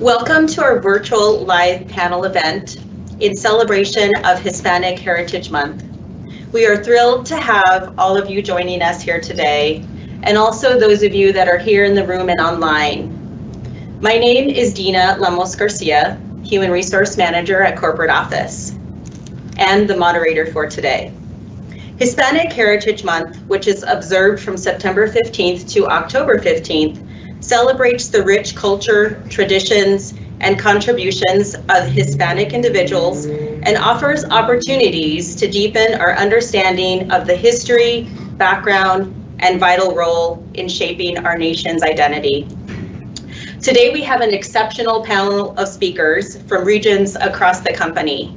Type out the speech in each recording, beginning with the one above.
Welcome to our virtual live panel event in celebration of Hispanic Heritage Month. We are thrilled to have all of you joining us here today, and also those of you that are here in the room and online. My name is Dina Lamos Garcia, Human Resource Manager at Corporate Office, and the moderator for today. Hispanic Heritage Month, which is observed from September 15th to October 15th, celebrates the rich culture, traditions, and contributions of Hispanic individuals and offers opportunities to deepen our understanding of the history, background, and vital role in shaping our nation's identity. Today we have an exceptional panel of speakers from regions across the company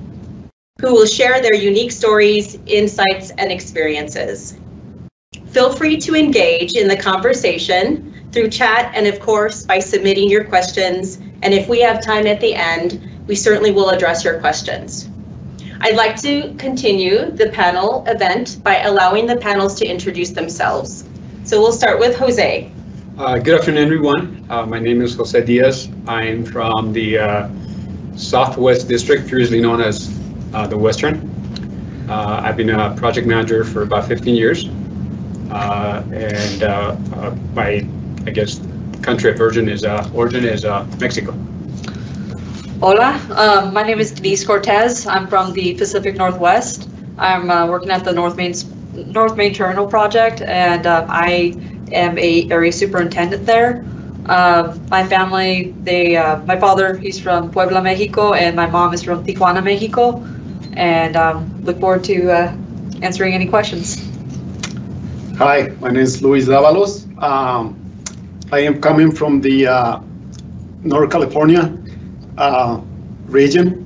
who will share their unique stories, insights, and experiences. Feel free to engage in the conversation through chat and of course by submitting your questions. And if we have time at the end, we certainly will address your questions. I'd like to continue the panel event by allowing the panels to introduce themselves. So we'll start with Jose. Uh, good afternoon, everyone. Uh, my name is Jose Diaz. I'm from the uh, Southwest District, previously known as uh, the Western. Uh, I've been a project manager for about 15 years. Uh, and my I guess, country of origin is uh, origin is uh, Mexico. Hola, uh, my name is Denise Cortez. I'm from the Pacific Northwest. I'm uh, working at the North Main North Main Terminal project, and uh, I am a area superintendent there. Uh, my family, they, uh, my father, he's from Puebla, Mexico, and my mom is from Tijuana, Mexico. And um, look forward to uh, answering any questions. Hi, my name is Luis Davalos. Um, I am coming from the uh, North California uh, region,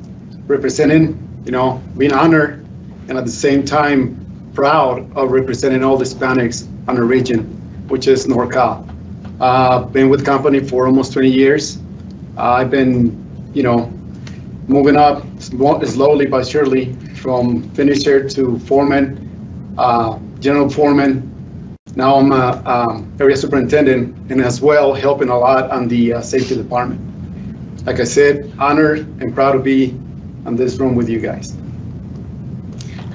representing, you know, being honored and at the same time proud of representing all the Hispanics on the region, which is NorCal. Uh, been with company for almost 20 years. Uh, I've been, you know, moving up slowly but surely from finisher to foreman, uh, general foreman, now I'm a um, area superintendent and as well helping a lot on the uh, safety department. Like I said, honored and proud to be on this room with you guys.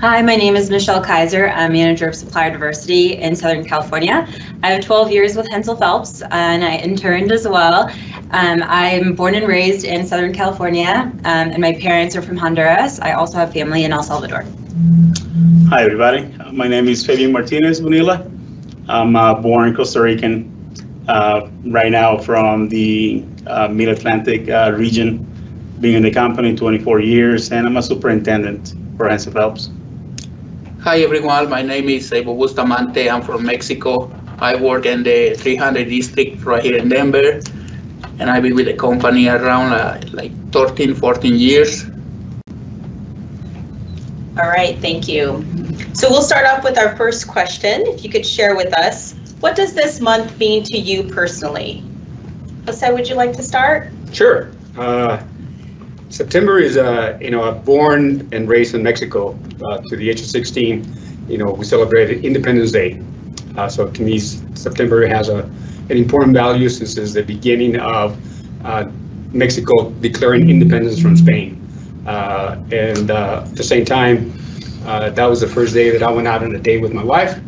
Hi, my name is Michelle Kaiser. I'm manager of supplier diversity in Southern California. I have 12 years with Hensel Phelps and I interned as well. Um, I'm born and raised in Southern California um, and my parents are from Honduras. I also have family in El Salvador. Hi, everybody. My name is Fabian Martinez Bonilla. I'm uh, born Costa Rican uh, right now from the uh, Mid-Atlantic region, being in the company 24 years, and I'm a superintendent for Hensel Phelps. Hi everyone, my name is Evo Bustamante. I'm from Mexico. I work in the 300 district right here in Denver, and I've been with the company around uh, like 13, 14 years. All right, thank you. So we'll start off with our first question. If you could share with us, what does this month mean to you personally? Jose, would you like to start? Sure. Uh, September is, uh, you know, born and raised in Mexico uh, to the age of 16. You know, we celebrated Independence Day. Uh, so to me, September has a, an important value since it's the beginning of uh, Mexico declaring independence from Spain. Uh, and uh, at the same time, uh, that was the first day that I went out on a date with my wife.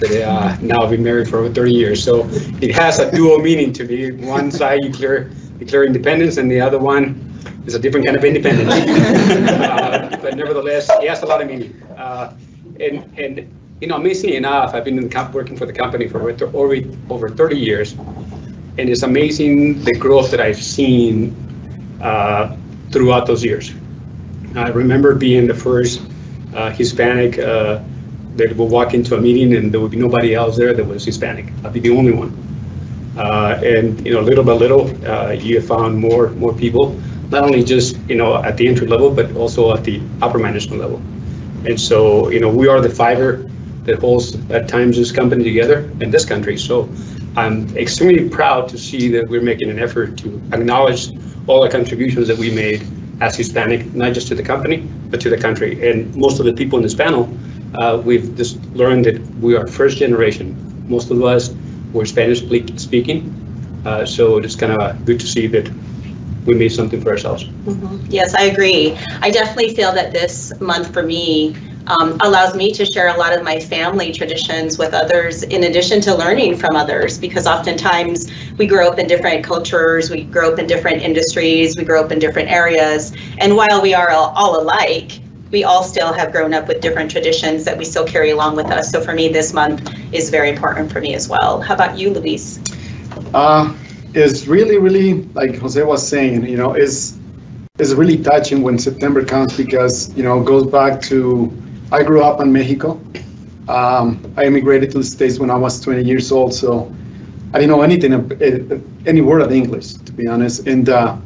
That uh, now I've been married for over 30 years. So it has a dual meaning to me. One side you declare, declare independence, and the other one is a different kind of independence. but nevertheless, it has a lot of meaning. Uh, and and you know, amazingly enough, I've been working for the company for over over 30 years, and it's amazing the growth that I've seen uh, throughout those years. I remember being the first uh, Hispanic uh, that would walk into a meeting and there would be nobody else there that was Hispanic. I'd be the only one. Uh, and you know, little by little, uh, you found more more people, not only just you know at the entry level, but also at the upper management level. And so you know, we are the fiber that holds at times this company together in this country. So I'm extremely proud to see that we're making an effort to acknowledge all the contributions that we made as Hispanic, not just to the company, but to the country. And most of the people in this panel, uh, we've just learned that we are first generation. Most of us were Spanish speaking. Uh, so it's kind of good to see that we made something for ourselves. Mhm. Yes, I agree. I definitely feel that this month for me um, allows me to share a lot of my family traditions with others in addition to learning from others because oftentimes we grow up in different cultures, we grow up in different industries, we grow up in different areas. And while we are all, all alike, we all still have grown up with different traditions that we still carry along with us. So for me, this month is very important for me as well. How about you, Luis? Uh, it's really, really, like Jose was saying, you know, it's, it's really touching when September comes because, you know, it goes back to, I grew up in Mexico. Um, I immigrated to the States when I was 20 years old, so I didn't know anything, eh, any word of English, to be honest. And, uh,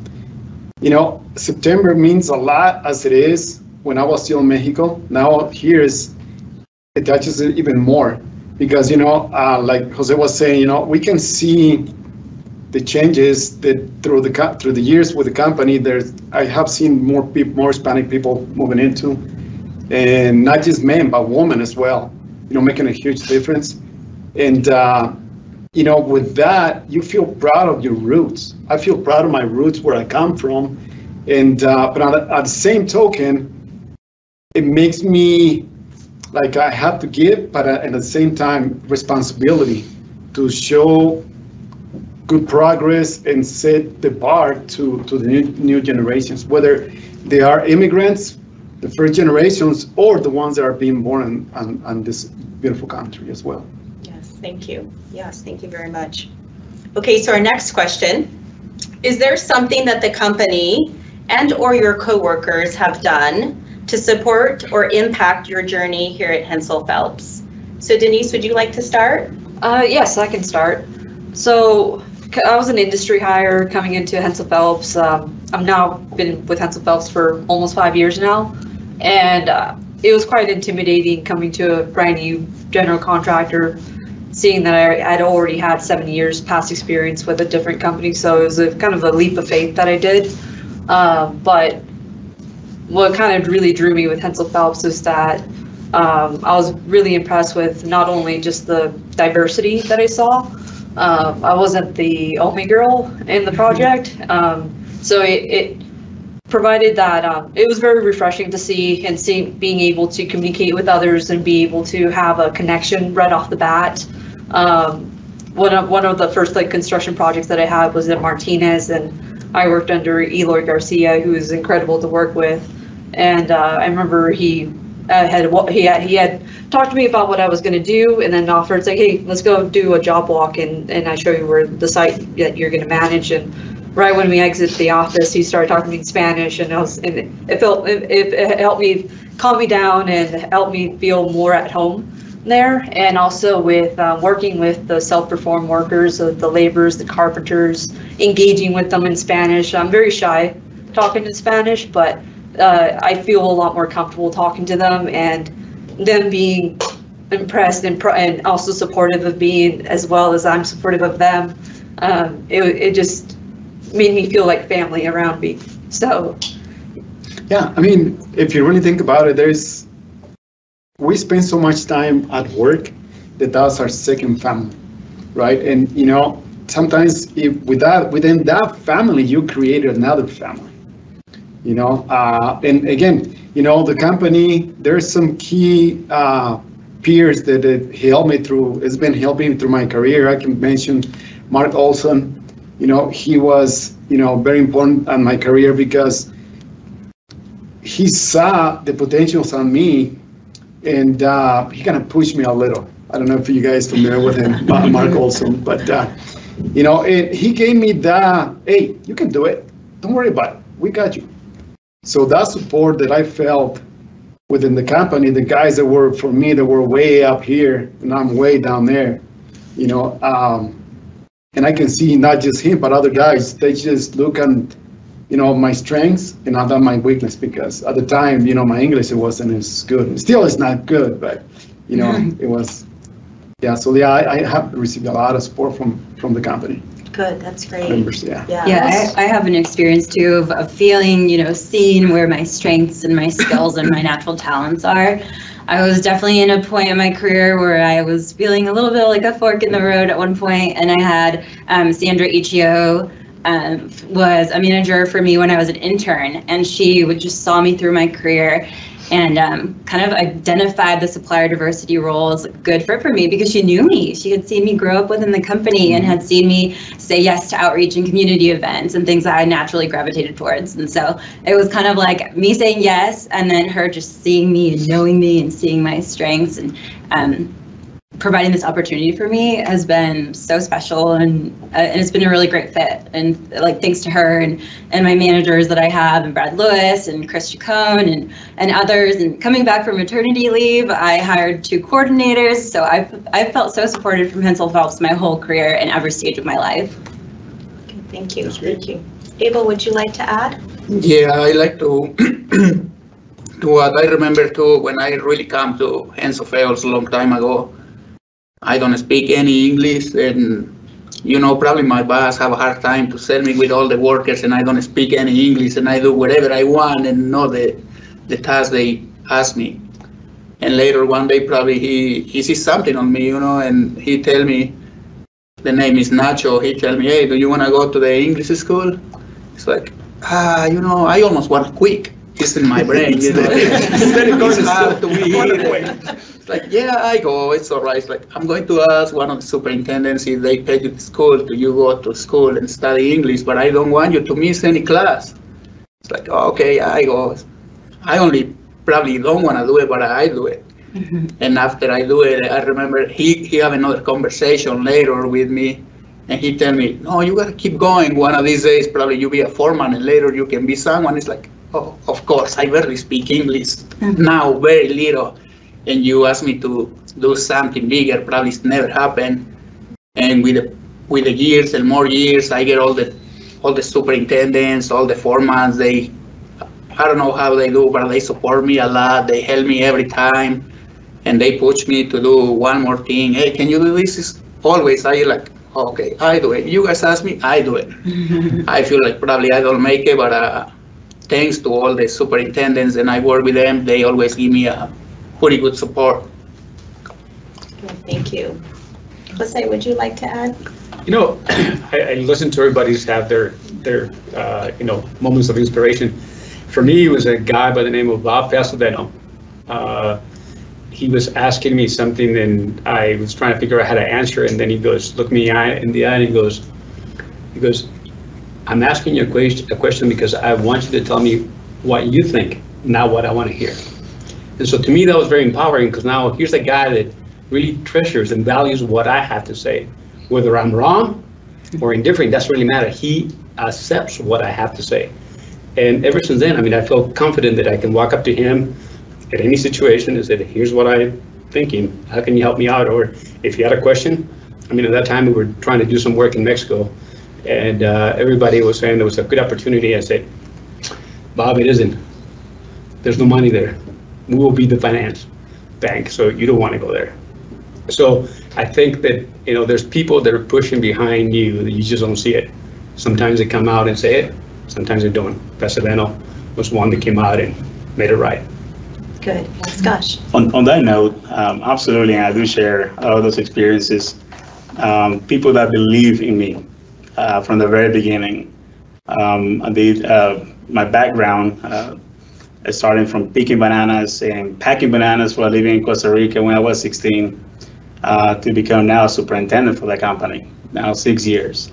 you know, September means a lot as it is when I was still in Mexico. Now here is, it touches it even more because, you know, uh, like Jose was saying, you know, we can see the changes that through the, through the years with the company, there's, I have seen more people, more Hispanic people moving into, and not just men, but women as well, you know, making a huge difference. And, uh, you know, with that, you feel proud of your roots. I feel proud of my roots, where I come from. And, uh, but on the- at the same token, it makes me like I have to give, but at the same time, responsibility to show good progress and set the bar to, to the new, new generations, whether they are immigrants, the first generations, or the ones that are being born in, on, on this beautiful country as well. Yes, thank you. Yes, thank you very much. Okay, so our next question, is there something that the company and/or your coworkers have done to support or impact your journey here at Hensel Phelps? So Denise, would you like to start? Uh, yes, I can start. So I was an industry hire coming into Hensel Phelps. Um, I've now been with Hensel Phelps for almost five years now, and uh, it was quite intimidating coming to a brand new general contractor, seeing that I had already had seven years past experience with a different company. So it was a kind of a leap of faith that I did. Um, but what kind of really drew me with Hensel Phelps is that um, I was really impressed with not only just the diversity that I saw. Um, I wasn't the only girl in the project, um, so it, it provided that um, it was very refreshing to see and see being able to communicate with others and be able to have a connection right off the bat. Um, one of one of the first like construction projects that I had was at Martinez, and I worked under Eloy Garcia, who was incredible to work with. And uh, I remember he uh, had he had he had talked to me about what I was going to do, and then offered like, hey, let's go do a job walk, and and I show you where the site that you're going to manage. And right when we exit the office, he started talking to me in Spanish, and I was and it, felt it, it, helped me calm me down and helped me feel more at home there. And also with uh, working with the self-performed workers uh, the laborers the carpenters engaging with them in spanish. I'm very shy talking in spanish but uh, i feel a lot more comfortable talking to them and them being impressed and, and also supportive of me as well as i'm supportive of them. Um, it, it just made me feel like family around me so Yeah, I mean, if you really think about it, there's, we spend so much time at work that that's our second family, right? And, you know, sometimes if with that, within that family, you create another family. You know, uh, and again, you know, the company, there's some key uh, peers that that helped me through, it's been helping through my career. I can mention Mark Olson, you know, he was, you know, very important in my career because he saw the potentials on me and uh, he kind of pushed me a little. I don't know if you guys familiar with him, Mark Olson, but uh, you know, he gave me the, hey, you can do it. Don't worry about it. We got you. So that support that I felt within the company, the guys that were for me that were way up here and I'm way down there, you know, um, and I can see not just him but other guys. They just look and you know, my strengths and not my weakness because at the time, you know, my English it wasn't as good. Still, it's not good, but you know, it was. Yeah, so yeah, I, I have received a lot of support from from the company Good, that's great. members. Yeah. Yeah. Yeah, I, I have an experience too of, of feeling, you know, seeing where my strengths and my skills and my natural talents are. I was definitely in a point in my career where I was feeling a little bit like a fork in the road at one point, and I had um, Sandra Ichio um, was a manager for me when I was an intern, and she would just saw me through my career and um, kind of identified the supplier diversity role as good fit for me because she knew me. She had seen me grow up within the company and had seen me say yes to outreach and community events and things that I naturally gravitated towards. And so it was kind of like me saying yes, and then her just seeing me and knowing me and seeing my strengths and um, providing this opportunity for me has been so special and uh, and it's been a really great fit and like thanks to her and and my managers that I have and Brad Lewis and Chris Chacon and and others and coming back from maternity leave I hired two coordinators so I've I've felt so supported from Hensel Phelps my whole career and every stage of my life. Thank you, thank you. Abel, would you like to add? Yeah, I like to to what I remember too when I really come to Hensel Phelps a long time ago. I don't speak any English and you know probably my boss have a hard time to send me with all the workers and I don't speak any English and I do whatever I want and know the the task they ask me. And later one day probably he he sees something on me, you know, and he tell me the name is Nacho. He tell me, hey, do you want to go to the English school? It's like, ah, you know, I almost want to quit. It's in my brain, you know. It's hard to be. It's like, yeah, I go. It's all right. It's like, I'm going to ask one of the superintendents if they pay you to school. Do you go to school and study English? But I don't want you to miss any class. It's like, oh, okay, I go. I only probably don't want to do it, but I do it. And after I do it, I remember he, he have another conversation later with me and he tell me, no, you gotta keep going. One of these days, probably you be a foreman and later you can be someone. It's like, of course, I barely speak English now, very little. And you ask me to do something bigger, probably it's never happened. And with the, with the years and more years, I get all the, all the superintendents, all the foremans, they, I don't know how they do, but they support me a lot. They help me every time and they push me to do one more thing. Hey, can you do this? It's always I like, okay, I do it. You guys ask me, I do it. I feel like probably I don't make it, but uh, thanks to all the superintendents and I work with them, they always give me a pretty good support. Thank you. Jose, would you like to add? You know, I, I listen to everybody's have their, their, uh, you know, moments of inspiration. For me, it was a guy by the name of Bob Pasadeno. Uh, he was asking me something and I was trying to figure out how to answer, and then he goes, look me eye- in the eye, and he goes, he goes, I'm asking you a question, a question because I want you to tell me what you think, not what I want to hear. And so to me, that was very empowering because now here's a guy that really treasures and values what I have to say. Whether I'm wrong or indifferent, that's really matter. He accepts what I have to say. And ever since then, I mean, I feel confident that I can walk up to him at any situation and say, here's what I'm thinking. How can you help me out? Or if you had a question, I mean, at that time, we were trying to do some work in Mexico. And uh, everybody was saying there was a good opportunity. I said, Bob, it isn't. There's no money there. We will be the finance bank, so you don't want to go there. So I think that, you know, there's people that are pushing behind you that you just don't see it. Sometimes they come out and say it, sometimes they don't. Pasadena was one that came out and made it right. Good, yes, Gosh. On, on that note, um, absolutely, I do share all those experiences. Um, people that believe in me uh, from the very beginning. Um, did uh, my background, uh, starting from picking bananas and packing bananas while living in Costa Rica when I was 16, uh, to become now superintendent for the company, now six years.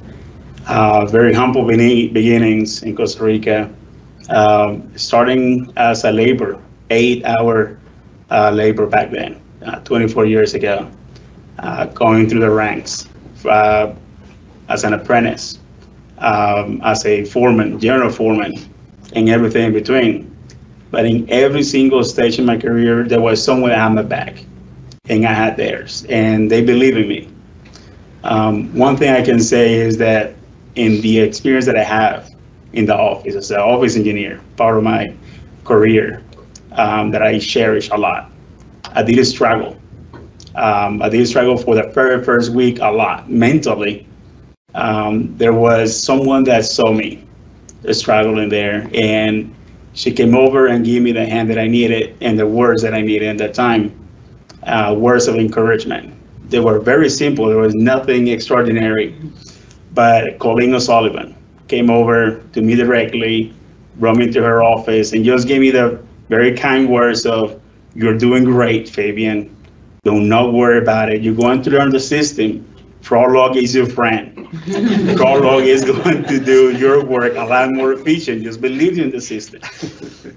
Uh, very humble begin- beginnings in Costa Rica, um, starting as a labor eight hour uh, labor back then, uh, 24 years ago, going through the ranks uh, as an apprentice, um, as a foreman, general foreman, and everything in between. But in every single stage in my career, there was someone at my back, and I had theirs, and they believe in me. Um, one thing I can say is that in the experience that I have in the office as an office engineer, part of my career, um, that I cherish a lot. I did struggle. Um, I did struggle for the very first week a lot mentally. Um, there was someone that saw me struggling there, and she came over and gave me the hand that I needed and the words that I needed at that time. Uh, words of encouragement. They were very simple. There was nothing extraordinary. But Colleen O'Sullivan, came over to me directly, brought me to her office, and just gave me the very kind words of, "You're doing great, Fabian. Do not worry about it. You're going to learn the system. Prolog is your friend. Prolog is going to do your work a lot more efficient. Just believe in the system."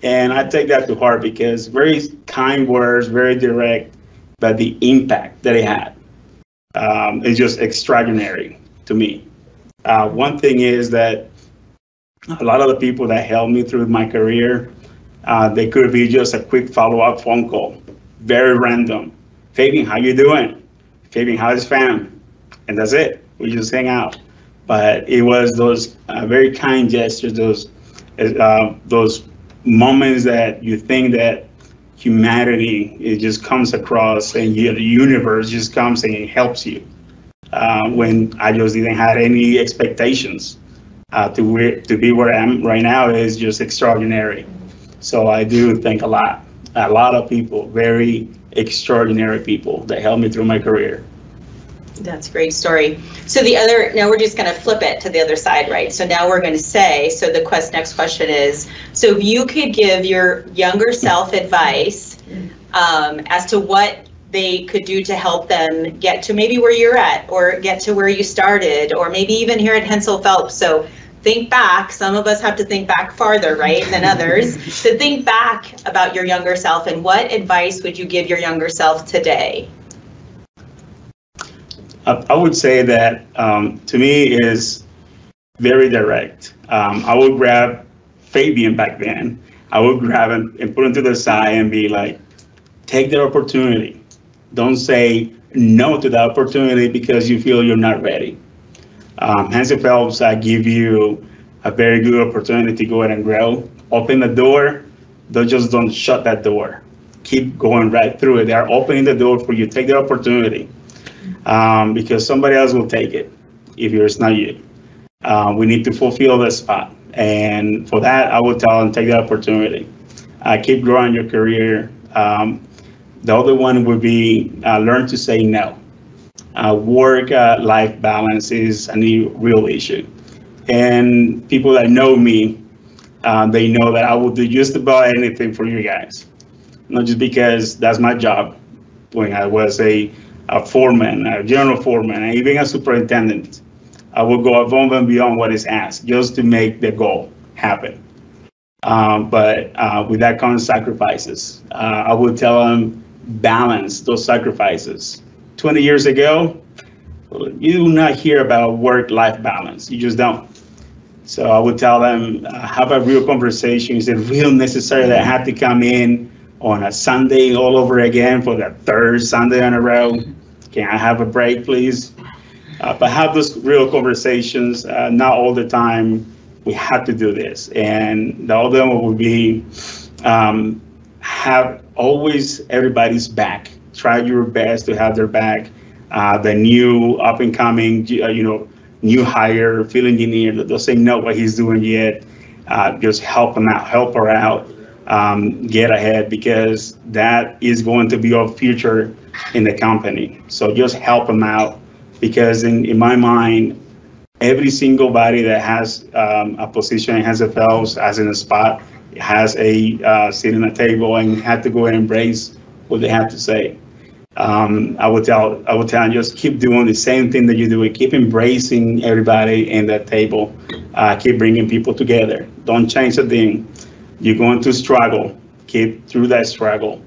And I take that to heart because very kind words, very direct, but the impact that it had um, is just extraordinary to me. Uh, one thing is that a lot of the people that helped me through my career, uh, they could be just a quick follow-up phone call, very random. Fabian, how you doing? Fabian, how's fam? And that's it. We just hang out. But it was those uh, very kind gestures, those uh, those moments that you think that humanity it just comes across and you, the universe just comes and helps you uh, when I just didn't have any expectations uh, to where, to be where I am right now is just extraordinary. So I do thank a lot, a lot of people, very extraordinary people that helped me through my career. That's a great story. So the other, now we're just going to flip it to the other side, right? So now we're going to say, so the quest, next question is, so if you could give your younger self advice um, as to what they could do to help them get to maybe where you're at or get to where you started or maybe even here at Hensel Phelps. So think back. Some of us have to think back farther, right, than others. so think back about your younger self and what advice would you give your younger self today? I, I would say that um, to me is very direct. Um, I would grab Fabian back then. I would grab him and put him to the side and be like, take the opportunity. Don't say no to the opportunity because you feel you're not ready. Um, Hensel Phelps, I give you a very good opportunity to go ahead and grow. Open the door, don't just don't shut that door. Keep going right through it. They are opening the door for you. Take the opportunity um, because somebody else will take it if it's not you. Uh, we need to fulfill the spot. And for that, I would tell them take the opportunity. Uh, keep growing your career. Um, the other one would be uh, learn to say no. Uh, Work-life balance is a new real issue. And people that know me, uh, they know that I will do just about anything for you guys. Not just because that's my job. When I was a a foreman, a general foreman, and even a superintendent, I will go above and beyond what is asked just to make the goal happen. Um, but uh, with that comes sacrifices. Uh, I would tell them balance those sacrifices. 20 years ago, you do not hear about work-life balance. You just don't. So I would tell them, uh, have a real conversation. Is it real necessary that I have to come in on a Sunday all over again for the third Sunday in a row? Can I have a break, please? Uh, but have those real conversations, uh, not all the time. We have to do this. And the other one would be um, have always everybody's back. Try your best to have their back. Uh, the new up and coming, uh, you know, new hire, field engineer that doesn't know what he's doing yet. Uh, just help him out, help her out, um, get ahead because that is going to be our future in the company. So just help them out because in, in my mind, every single body that has um, a position has a fellows as in a spot has a uh, seat in a table and have to go and embrace what they have to say. Um, I would tell I would tell them just keep doing the same thing that you do. Keep embracing everybody in that table. Uh, keep bringing people together. Don't change a thing. You're going to struggle. Keep through that struggle.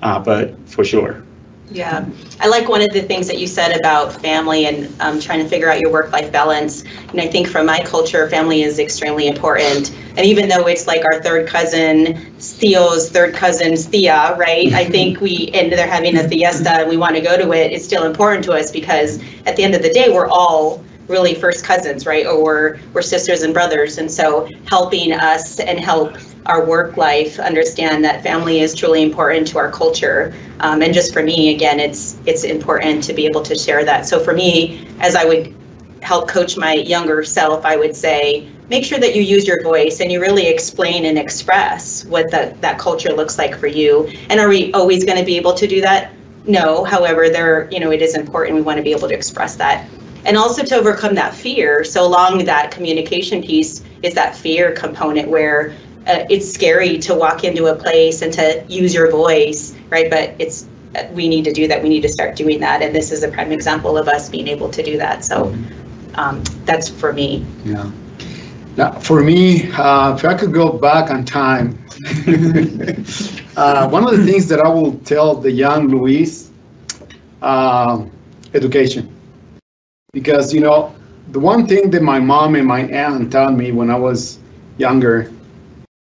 Uh, but for sure. Yeah, I like one of the things that you said about family and um, trying to figure out your work-life balance. And I think from my culture, family is extremely important. And even though it's like our third cousin, Theo's third cousin's Thea, right? I think we, and they're having a fiesta and we want to go to it, it's still important to us because at the end of the day, we're all really first cousins, right? Or we're, we're sisters and brothers. And so helping us and help our work life understand that family is truly important to our culture. Um, and just for me, again, it's it's important to be able to share that. So for me, as I would help coach my younger self, I would say, make sure that you use your voice and you really explain and express what the, that culture looks like for you. And are we always going to be able to do that? No. However, there, you know, it is important. We want to be able to express that. And also to overcome that fear. So along that communication piece is that fear component where uh, it's scary to walk into a place and to use your voice, right? But it's uh, we need to do that. We need to start doing that, and this is a prime example of us being able to do that. So um, that's for me. Yeah. Now, for me, uh, if I could go back on time, uh, one of the things that I will tell the young Luis, um, education. Because, you know, the one thing that my mom and my aunt told me when I was younger,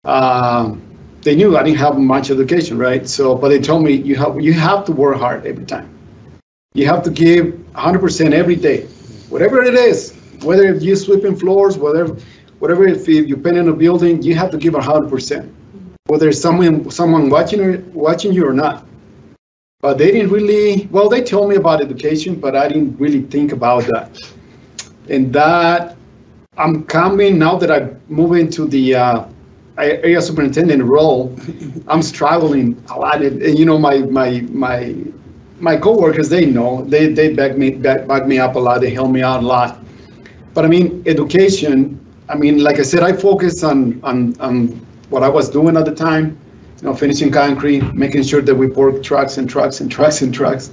um, they knew I didn't have much education, right? So, but they told me you have you have to work hard every time. You have to give 100% every day, whatever it is. Whether if you're sweeping floors, whatever, whatever if you paint in a building, you have to give 100%. Whether someone someone watching or watching you or not. But they didn't really. Well, they told me about education, but I didn't really think about that. And that I'm coming now that I move into the uh, area superintendent role. I'm struggling a lot, and, you know my my my my coworkers they know they they back me back, back me up a lot. They help me out a lot. But I mean education. I mean, like I said, I focus on on on what I was doing at the time. Know, finishing concrete, making sure that we pour trucks and trucks and trucks and trucks.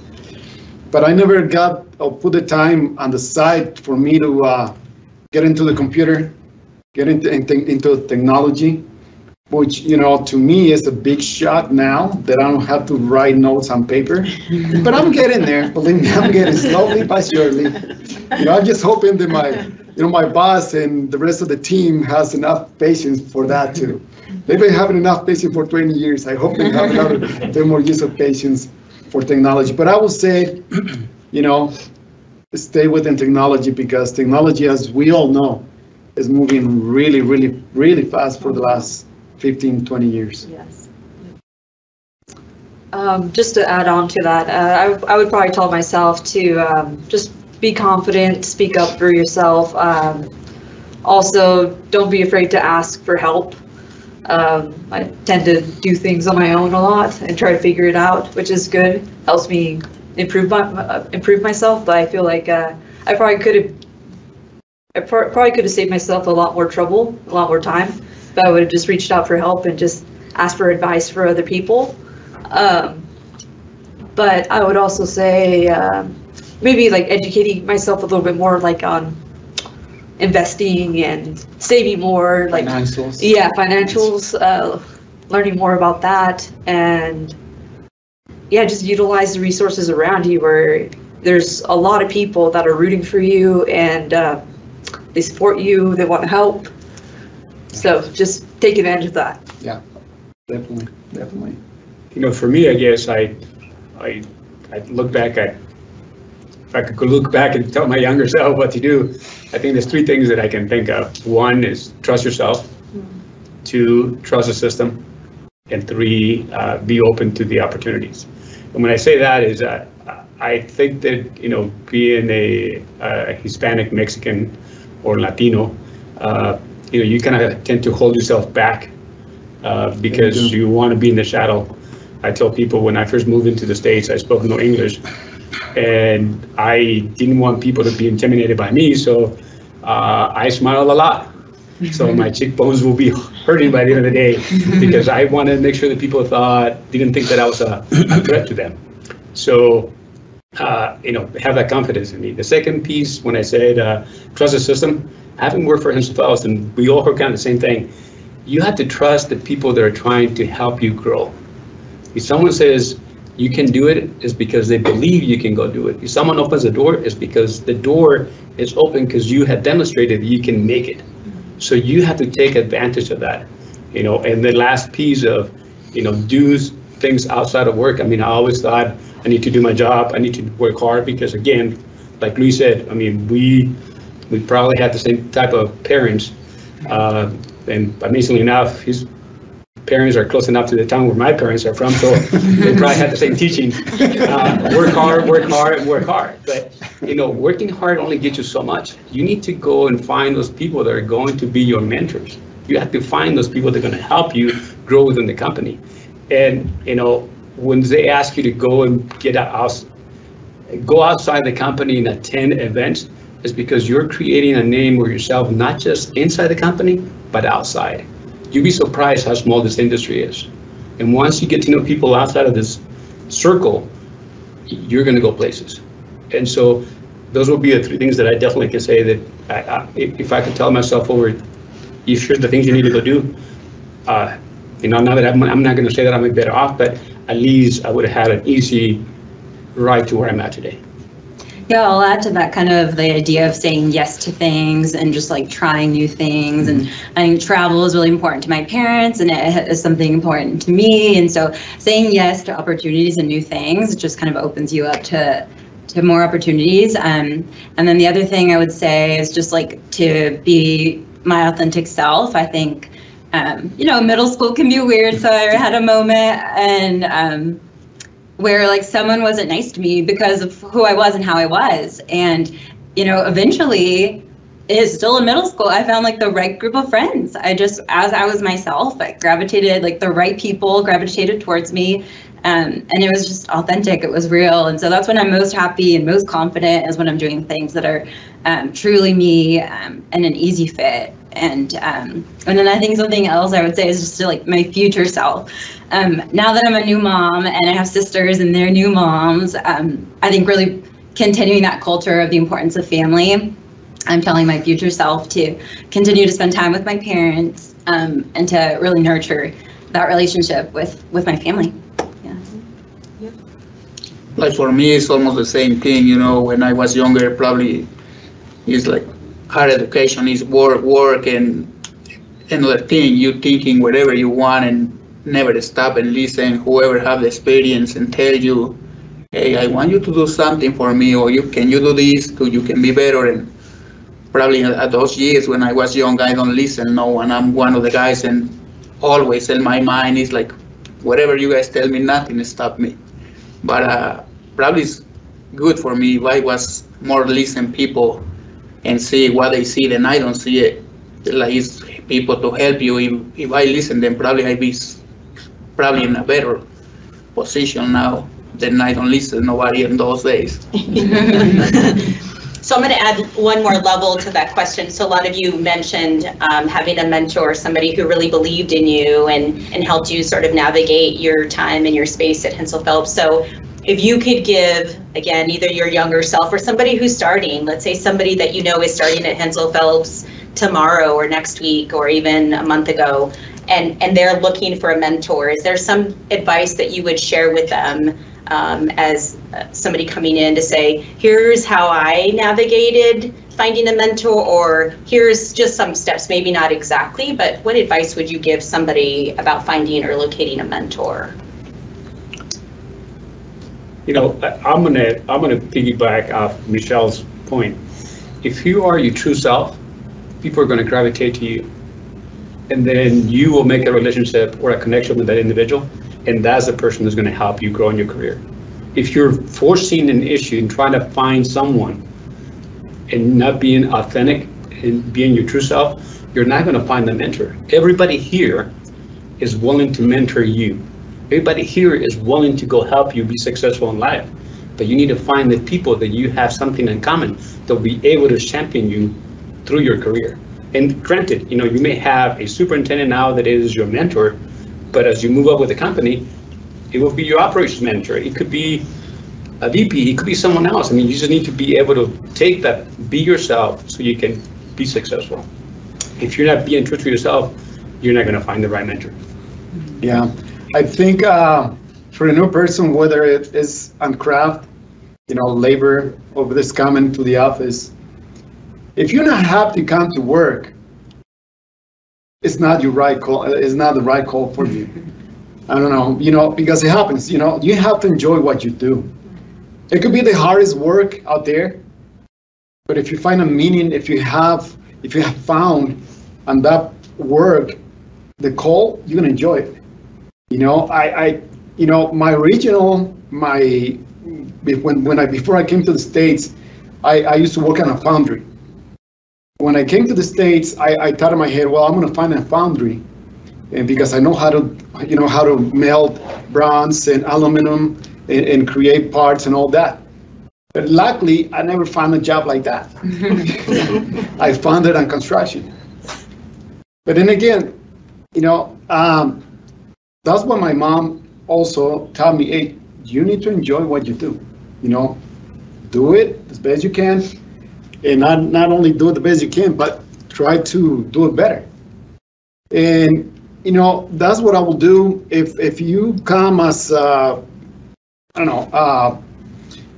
But I never got or put the time on the side for me to uh, get into the computer, get into, into technology, which, you know, to me is a big shot now that I don't have to write notes on paper. but I'm getting there. Believe me, I'm getting slowly but surely. You know, I'm just hoping that my, you know, my boss and the rest of the team has enough patience for that too. They've been having enough patience for 20 years. I hope they have another 10 more years of patience for technology. But I would say, you know, stay within technology because technology, as we all know, is moving really, really, really fast for the last 15, 20 years. Yes. Um, just to add on to that, uh, I, I would probably tell myself to um, just be confident, speak up for yourself. Um, also, don't be afraid to ask for help. Um, I tend to do things on my own a lot and try to figure it out, which is good. Helps me improve my uh, improve myself. But I feel like uh, I probably could have I pr- probably could have saved myself a lot more trouble, a lot more time. But I would have just reached out for help and just asked for advice for other people. Um, but I would also say um, maybe like educating myself a little bit more, like on investing and saving more, like Financials. yeah, financials, uh, learning more about that, and yeah, just utilize the resources around you where there's a lot of people that are rooting for you and uh, they support you, they want to help. So just take advantage of that. Yeah, definitely, definitely. You know, for me, I guess I, I, I look back at, if I could look back and tell my younger self what to do, I think there's three things that I can think of. One is trust yourself. Two, trust the system. And three, uh, be open to the opportunities. And when I say that is, uh, I think that, you know, being a, uh Hispanic, Mexican, or Latino, uh, you know, you kind of tend to hold yourself back uh, because you want to be in the shadow. I tell people when I first moved into the States, I spoke no English. And I didn't want people to be intimidated by me, so uh, I smiled a lot. So my cheekbones will be hurting by the end of the day because I wanted to make sure that people thought, didn't think that I was a, a threat to them. So, uh, you know, have that confidence in me. The second piece, when I said uh, trust the system, having worked for Phelps, and we all heard kind of the same thing, you have to trust the people that are trying to help you grow. If someone says you can do it's because they believe you can go do it. If someone opens the door, it's because the door is open because you have demonstrated you can make it. So you have to take advantage of that, you know. And the last piece of, you know, do things outside of work. I mean, I always thought I need to do my job. I need to work hard because, again, like Luis said, I mean, we we probably had the same type of parents. Uh, and amazingly enough, his parents are close enough to the town where my parents are from, so they probably had the same teaching. Uh, work hard, work hard, work hard. But you know, working hard only gets you so much. You need to go and find those people that are going to be your mentors. You have to find those people that are going to help you grow within the company. And you know, when they ask you to go and get out, go outside the company and attend events, is because you're creating a name for yourself, not just inside the company, but outside. You'd be surprised how small this industry is. And once you get to know people outside of this circle, you're gonna go places. And so those will be the three things that I definitely can say that I, I, if I could tell myself over, you sure the things you need to go do, uh, you know, now that I'm, I'm not gonna say that I'm better off, but at least I would have had an easy ride to where I'm at today. Yeah, I'll add to that kind of the idea of saying yes to things and just like trying new things. And I think travel is really important to my parents and it is something important to me. And so saying yes to opportunities and new things just kind of opens you up to to more opportunities. Um, and then the other thing I would say is just like to be my authentic self. I think, um, you know, middle school can be weird. So I had a moment and um, where like someone wasn't nice to me because of who I was and how I was. And, you know, eventually is still in middle school, I found like the right group of friends. I just, as I was myself, I gravitated, like the right people gravitated towards me. Um, and it was just authentic, it was real. And so that's when I'm most happy and most confident is when I'm doing things that are um, truly me um, and an easy fit. And um, and then I think something else I would say is just to like my future self. Um, now that I'm a new mom and I have sisters and they're new moms, um, I think really continuing that culture of the importance of family. I'm telling my future self to continue to spend time with my parents um, and to really nurture that relationship with with my family. Yeah. Like for me it's almost the same thing you know when i was younger probably it's like higher education is work work and another thing. You thinking whatever you want and never stop and listen. Whoever have the experience and tell you hey i want you to do something for me or you can you do this? So you can be better? And probably at those years when i was young i don't listen no and i'm one of the guys and always in my mind is like whatever you guys tell me nothing stop me. But uh, probably it's good for me if I was more listen people and see what they see than I don't see it. Like it's people to help you. If, if I listen, then probably I be probably in a better position now than I don't listen nobody in those days. So I'm going to add one more level to that question. So a lot of you mentioned um, having a mentor, somebody who really believed in you and, and helped you sort of navigate your time and your space at Hensel Phelps. So if you could give, again, either your younger self or somebody who's starting, let's say somebody that you know is starting at Hensel Phelps tomorrow or next week or even a month ago, and, and they're looking for a mentor, is there some advice that you would share with them um, as uh, somebody coming in to say, here's how I navigated finding a mentor, or here's just some steps, maybe not exactly, but what advice would you give somebody about finding or locating a mentor? You know, I'm gonna, I'm gonna piggyback off Michelle's point. If you are your true self, people are gonna gravitate to you. And then you will make a relationship or a connection with that individual, and that's the person who's gonna help you grow in your career. If you're forcing an issue and trying to find someone and not being authentic and being your true self, you're not gonna find the mentor. Everybody here is willing to mentor you. Everybody here is willing to go help you be successful in life. But you need to find the people that you have something in common that will be able to champion you through your career. And granted, you know, you may have a superintendent now that is your mentor, but as you move up with the company, it will be your operations manager. It could be a VP, it could be someone else. I mean, you just need to be able to take that, be yourself so you can be successful. If you're not being true to yourself, you're not gonna find the right mentor. Yeah, I think uh, for a new person, whether it is on craft, you know, labor, or this coming to the office, if you're not happy to come to work, it's not your right call. It's not the right call for you. I don't know, you know, because it happens. You know, you have to enjoy what you do. It could be the hardest work out there, but if you find a meaning, if you have, if you have found on that work the call, you're gonna enjoy it. You know, I, I, you know, my original, my, when, when I, before I came to the States, I, I used to work on a foundry. When I came to the States, I, I thought in my head, well, I'm gonna find a foundry. And because I know how to, you know, how to melt bronze and aluminum and, and create parts and all that. But luckily, I never found a job like that. I found it on construction. But then again, you know, um, that's what my mom also taught me, hey, you need to enjoy what you do, you know? Do it as best you can, and not, not only do it the best you can, but try to do it better. And, you know, that's what I will do if, if you come as, uh, I don't know,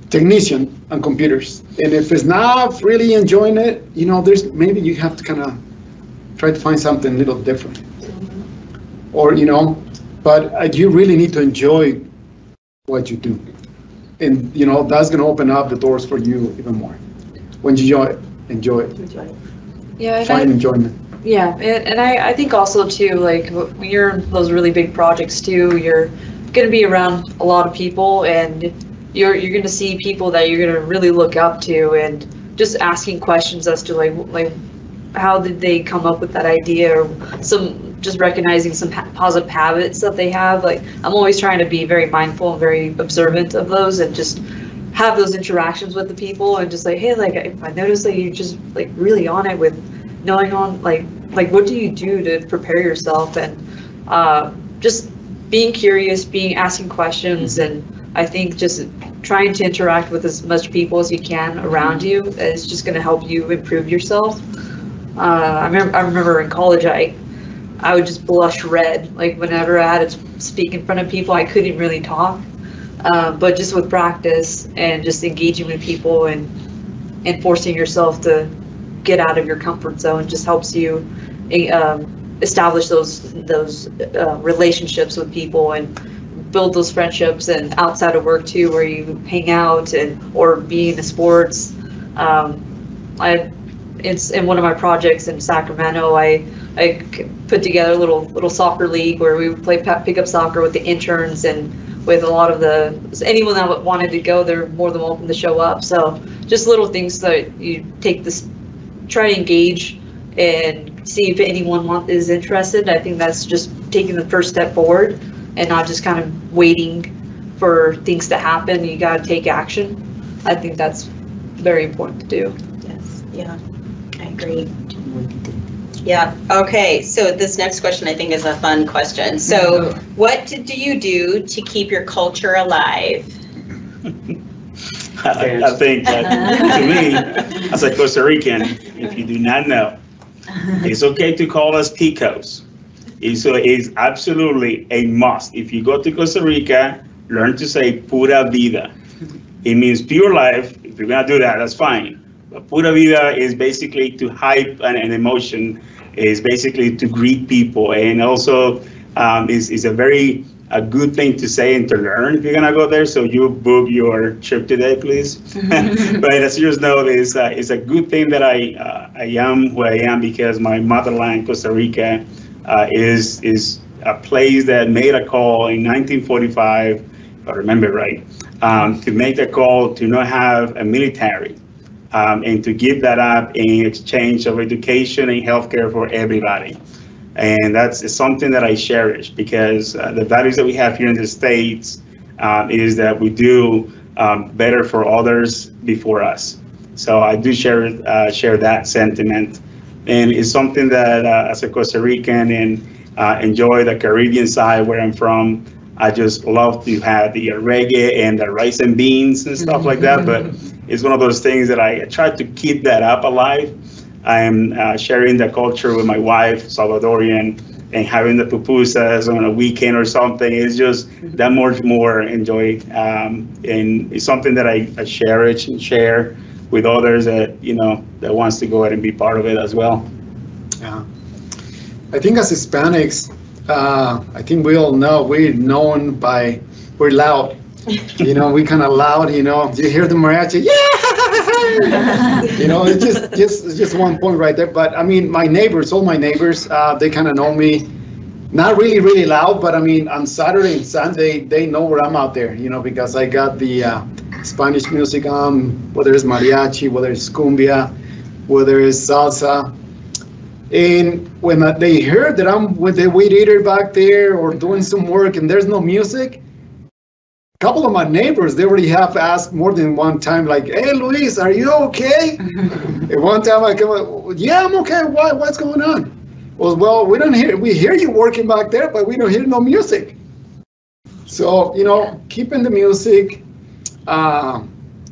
technician on computers. And if it's not really enjoying it, you know, there's, maybe you have to kind of try to find something a little different. Or, you know, but uh, you really need to enjoy what you do. And, you know, that's going to open up the doors for you even more. When you enjoy it, enjoy it, Yeah, find I, enjoyment. yeah, and, and I, I think also too, like, when you're in those really big projects too, you're gonna be around a lot of people and you're, you're gonna see people that you're gonna really look up to and just asking questions as to like, like, how did they come up with that idea or some, just recognizing some ha- positive habits that they have. Like, I'm always trying to be very mindful and very observant of those and just have those interactions with the people and just like, hey, like, I I noticed that you're just like really on it with knowing on like, like, what do you do to prepare yourself and, uh, just being curious, being, asking questions and I think just trying to interact with as much people as you can around you is just gonna help you improve yourself. Uh, I remember, I remember in college, I, I would just blush red, like whenever I had to speak in front of people, I couldn't really talk. Uh, but just with practice and just engaging with people and, and forcing yourself to get out of your comfort zone just helps you, eh, um, establish those, those, uh, relationships with people and build those friendships and outside of work too, where you hang out and, or be in the sports. Um, I, it's in one of my projects in Sacramento, I I put together a little, little soccer league where we would play pickup soccer with the interns and with a lot of the, anyone that wanted to go, they're more than welcome to show up. So just little things that you take this, try to engage and see if anyone is interested. I think that's just taking the first step forward and not just kind of waiting for things to happen. You gotta take action. I think that's very important to do. Yes, yeah, I agree. Yeah, okay, so this next question I think is a fun question. So what do you do to keep your culture alive? I I think that, to me, as a Costa Rican, if you do not know, it's okay to call us ticos. It's, it's absolutely a must. If you go to Costa Rica, learn to say pura vida. It means pure life. If you're gonna do that, that's fine. Pura vida is basically to hype an, an emotion, is basically to greet people, and also um, is, is a very a good thing to say and to learn if you're gonna go there. So you book your trip today, please. but a serious note is it's a good thing that I uh, I am who I am because my motherland, Costa Rica, uh, is is a place that made a call in 1945, if I remember right, um, to make the call to not have a military. Um, and to give that up in exchange of education and healthcare for everybody. And that's something that I cherish because uh, the values that we have here in the States um, is that we do um, better for others before us. So I do share uh, share that sentiment, and it's something that uh, as a Costa Rican and uh, enjoy the Caribbean side where I'm from. I just love to have the reggae and the rice and beans and stuff like that. But it's one of those things that I try to keep that up alive. I'm uh, sharing the culture with my wife, Salvadorian, and having the pupusas on a weekend or something is just that much more enjoyed. Um, and it's something that I, I cherish and share with others that, you know, that wants to go ahead and be part of it as well. Yeah. I think as Hispanics, uh, I think we all know we're known by we're loud. You know, we kind of loud. You know, you hear the mariachi, yeah. you know, it's just just it's just one point right there. But I mean, my neighbors, all my neighbors, uh, they kind of know me. Not really, really loud, but I mean, on Saturday and Sunday, they know where I'm out there. You know, because I got the uh, Spanish music on, whether it's mariachi, whether it's cumbia, whether it's salsa. And when they heard that I'm with the weed eater back there or doing some work and there's no music, couple of my neighbors, they already have asked more than one time, like, hey, Luis, are you okay? And one time I come up, yeah, I'm okay. Why? What's going on? Well, well, we don't hear, we hear you working back there, but we don't hear no music. So, you know, keeping the music, uh,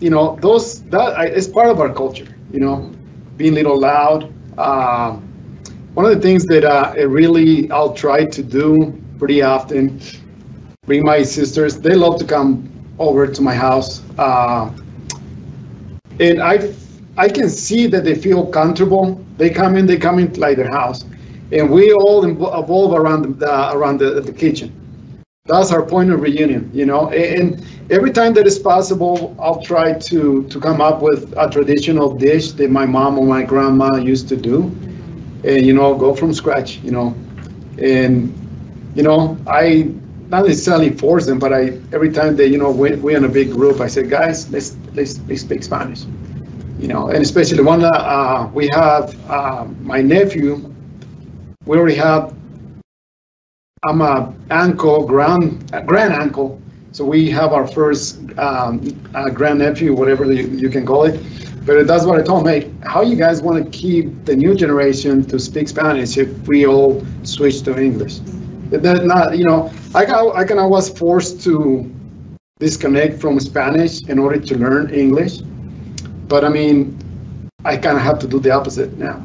you know, those, that is part of our culture, you know, being a little loud. Uh, One of the things that uh, it really, I'll try to do pretty often, bring my sisters, they love to come over to my house. uh, And I, I can see that they feel comfortable. They come in, they come in like their house. And we all evolve around, the around the, the kitchen. That's our point of reunion, you know? And every time that is possible, I'll try to, to come up with a traditional dish that my mom or my grandma used to do. And, you know, go from scratch, you know? And, you know, I not necessarily force them, but I, every time they, you know, we, we in a big group, I said guys, let's, let's, let's speak Spanish. You know, and especially the one uh, we have, uh, my nephew, we already have, I'm a uncle, grand, grand uncle, so we have our first, um, uh, grand nephew, whatever you, you can call it. But that's what I told him, hey, how you guys want to keep the new generation to speak Spanish if we all switch to English? That not, you know, I got, I kind of was forced to disconnect from Spanish in order to learn English. But I mean, I kind of have to do the opposite now.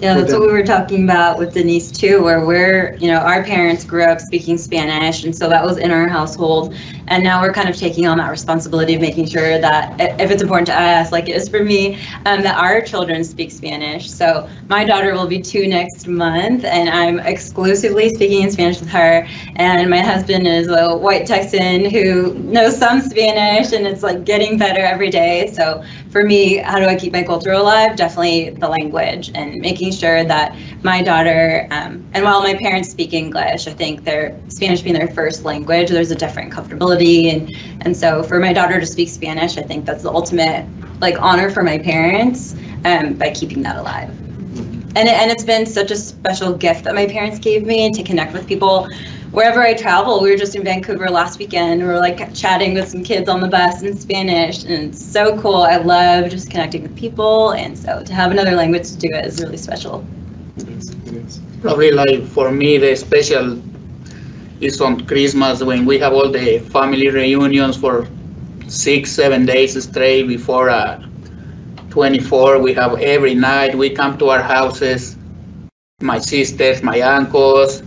Yeah, that's what we were talking about with Denise too, where we're, you know, our parents grew up speaking Spanish, and so that was in our household. And now we're kind of taking on that responsibility of making sure that if it's important to us, like it is for me, um, that our children speak Spanish. So my daughter will be two next month, and I'm exclusively speaking in Spanish with her. And my husband is a white Texan who knows some Spanish, and it's like getting better every day. So for me, how do I keep my culture alive? Definitely the language and making sure that my daughter, um, and while my parents speak English, I think their Spanish being their first language, there's a different comfortability. And, and so for my daughter to speak Spanish, I think that's the ultimate like honor for my parents um, by keeping that alive. And, it, and it's been such a special gift that my parents gave me to connect with people wherever I travel. We were just in Vancouver last weekend. We were like chatting with some kids on the bus in Spanish, and it's so cool. I love just connecting with people, and so to have another language to do it is really special. Probably like for me, the special is on Christmas when we have all the family reunions for six, seven days straight before uh, 24. We have every night. We come to our houses, my sisters, my uncles.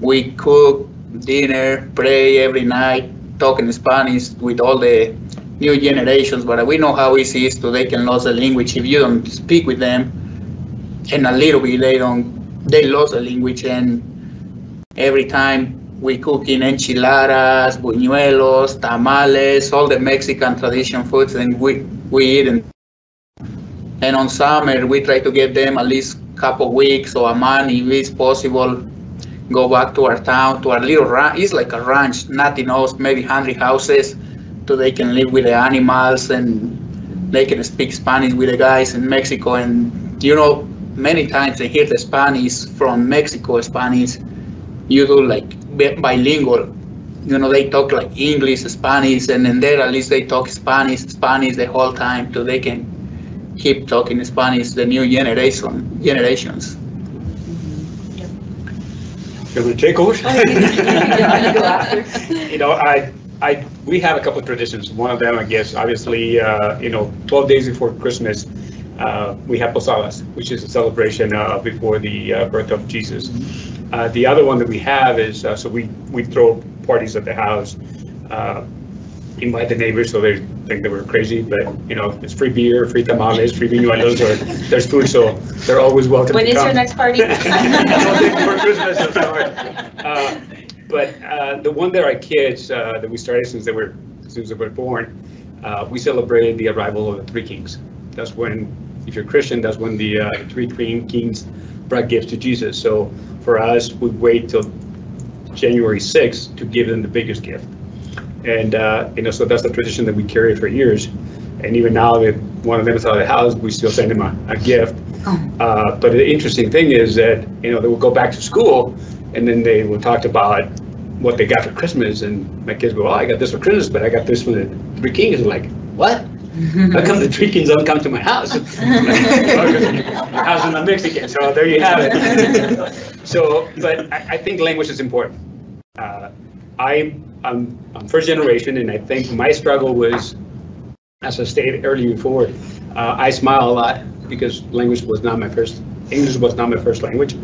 We cook dinner, pray every night, talk in Spanish with all the new generations. But we know how easy it is to they can lose the language if you don't speak with them. And a little bit they don't they lose the language and every time we cook in enchiladas, buñuelos, tamales, all the Mexican tradition foods and we, we eat and, and on summer we try to get them at least couple weeks or a month if it's possible go back to our town to our little ranch it's like a ranch nothing else maybe 100 houses so they can live with the animals and they can speak Spanish with the guys in Mexico and you know many times they hear the Spanish from Mexico Spanish. You do like bilingual. You know they talk like English, Spanish, and then there at least they talk Spanish, Spanish the whole time, so they can keep talking Spanish. The new generation generations. Can we take over? Yeah, go after. You know, I, I, we have a couple of traditions. One of them, I guess, obviously, uh, you know, 12 days before Christmas, uh, we have Posadas, which is a celebration uh, before the uh, birth of Jesus. Uh, The other one that we have is, uh, so we, we throw parties at the house, uh, invite the neighbors so they think that we're crazy, but, you know, it's free beer, free tamales, free buñuelos, or there's food, so they're always welcome to When is your next party? Before Christmas, I'm sorry. Uh, But uh, the one that our kids, uh, that we started since they were, since they were born, uh, we celebrated the arrival of the three kings. That's when, if you're Christian, that's when the uh, three queen kings brought gifts to Jesus. So for us, we wait till January 6th to give them the biggest gift. And, uh, you know, so that's the tradition that we carry for years. And even now that one of them is out of the house, we still send them a, a gift. Uh, But the interesting thing is that, you know, they will go back to school and then they will talk about what they got for Christmas, and my kids go, "Oh, I got this for Christmas, but I got this for the Three Kings." I'm like, what? How come the Three Kings don't come to my house? my house is not Mexican, so there you have it. so, but I, I think language is important. Uh, I, I'm, I'm first generation, and I think my struggle was, as I stated earlier before, uh, I smile a lot because language was not my first, English was not my first language.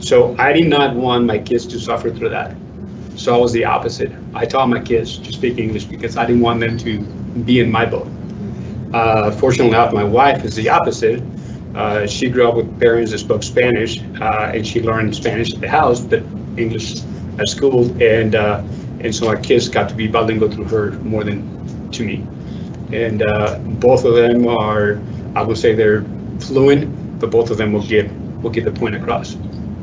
So I did not want my kids to suffer through that. So I was the opposite. I taught my kids to speak English because I didn't want them to be in my boat. Uh, fortunately enough, my wife is the opposite. Uh, she grew up with parents that spoke Spanish, uh, and she learned Spanish at the house, but English at school, and uh, and so our kids got to be bilingual through her more than to me. And uh, both of them are, I would say they're fluent, but both of them will get will get the point across.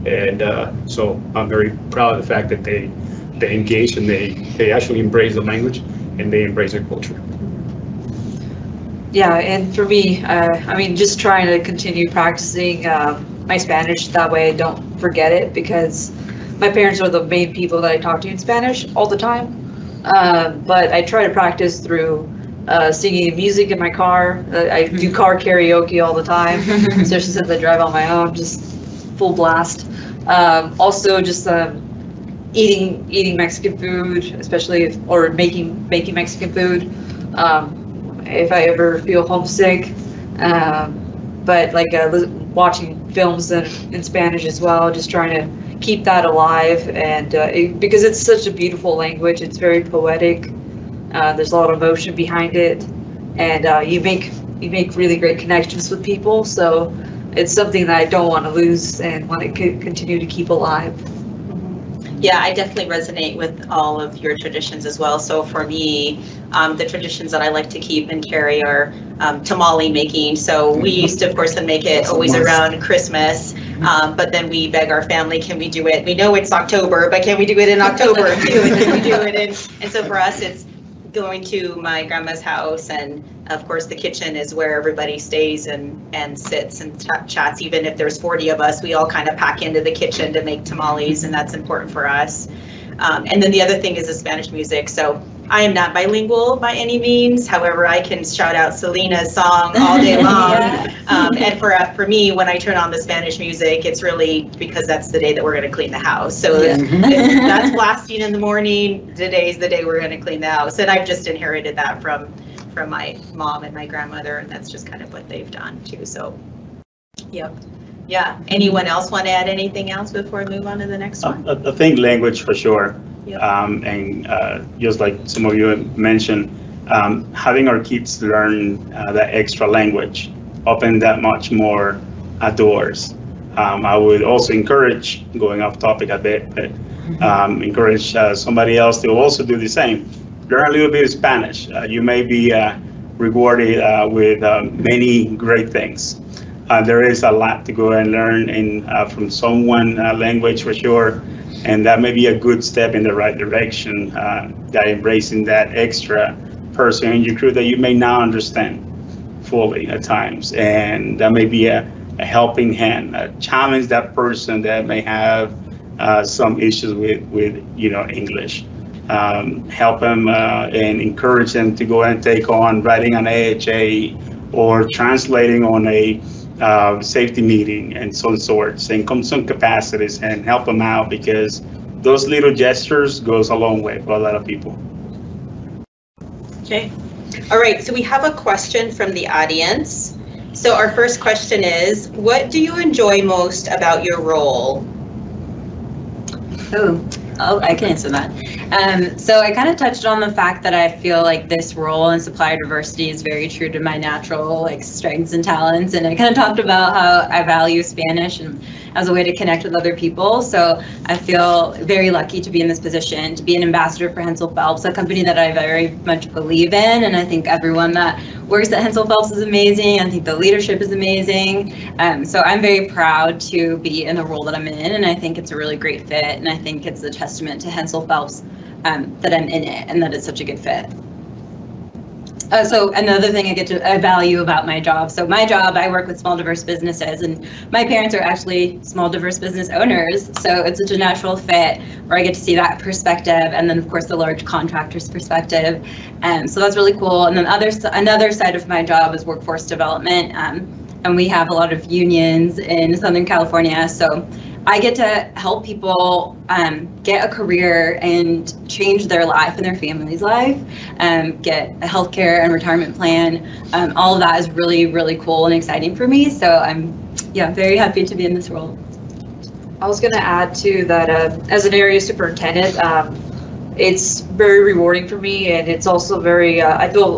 And uh, so I'm very proud of the fact that they they engage and they they actually embrace the language and they embrace their culture. Yeah, and for me, uh, I mean, just trying to continue practicing uh, my Spanish. That way I don't forget it because my parents are the main people that I talk to in Spanish all the time. Uh, but I try to practice through uh, singing music in my car. Uh, I do car karaoke all the time, especially since I drive on my own, just full blast. Um, also, just um, eating eating Mexican food, especially if, or making making Mexican food. Um, if I ever feel homesick, um, but like uh, watching films in, in Spanish as well, just trying to keep that alive and uh, it, because it's such a beautiful language, it's very poetic. Uh, there's a lot of emotion behind it, and uh, you make you make really great connections with people. So it's something that I don't want to lose and want to co- continue to keep alive. Yeah, I definitely resonate with all of your traditions as well. So for me, um, the traditions that I like to keep and carry are um, tamale making. So we used to, of course, then make it always around Christmas. Um, but then we beg our family, can we do it? We know it's October, but can we do it in October too? And then we do it in, and so for us, it's going to my grandma's house and of course the kitchen is where everybody stays and and sits and ch- chats even if there's 40 of us we all kind of pack into the kitchen to make tamales and that's important for us um, and then the other thing is the spanish music so i am not bilingual by any means however i can shout out selena's song all day long Yeah. um, and for uh, for me when i turn on the spanish music it's really because that's the day that we're going to clean the house so Yeah. if that's blasting in the morning. Today's the day we're going to clean the house. And I've just inherited that from, from my mom and my grandmother, and that's just kind of what they've done too. So, yep. Yeah. Anyone else want to add anything else before we move on to the next I one? I think language for sure. Yep. Um, And uh, just like some of you mentioned, um, having our kids learn uh, that extra language open that much more doors. Um, I would also encourage, going off topic a bit, but um, encourage uh, somebody else to also do the same. Learn a little bit of Spanish. Uh, You may be uh, rewarded uh, with many great things. There is a lot to go and learn in from someone language for sure, and that may be a good step in the right direction. Uh, that embracing that extra person in your crew that you may not understand fully at times, and that may be a, a helping hand, uh, challenge that person that may have uh, some issues with with you know English. Um, help them uh, and encourage them to go and take on writing an AHA or translating on a uh, safety meeting and some sorts and come some capacities and help them out because those little gestures goes a long way for a lot of people. Okay. All right. So we have a question from the audience. So our first question is, what do you enjoy most about your role? Oh, oh, I can answer that. Um, so I kind of touched on the fact that I feel like this role in supplier diversity is very true to my natural like strengths and talents. And I kind of talked about how I value Spanish and as a way to connect with other people. So I feel very lucky to be in this position, to be an ambassador for Hensel Phelps, a company that I very much believe in. And I think everyone that works at Hensel Phelps is amazing. I think the leadership is amazing. Um, so I'm very proud to be in the role that I'm in, and I think it's a really great fit. And I think it's a testament to Hensel Phelps um, that I'm in it and that it's such a good fit. uh, so another thing I get to I value about my job. So my job, I work with small diverse businesses, and my parents are actually small diverse business owners. So it's such a natural fit where I get to see that perspective, and then of course the large contractors perspective. Um, so that's really cool. And then other another side of my job is workforce development, um, and we have a lot of unions in Southern California. So I get to help people um, get a career and change their life and their family's life, um, get a healthcare and retirement plan. Um, all of that is really, really cool and exciting for me. So I'm, yeah, very happy to be in this role. I was going to add too that uh, as an area superintendent, um, it's very rewarding for me, and it's also very. Uh, I feel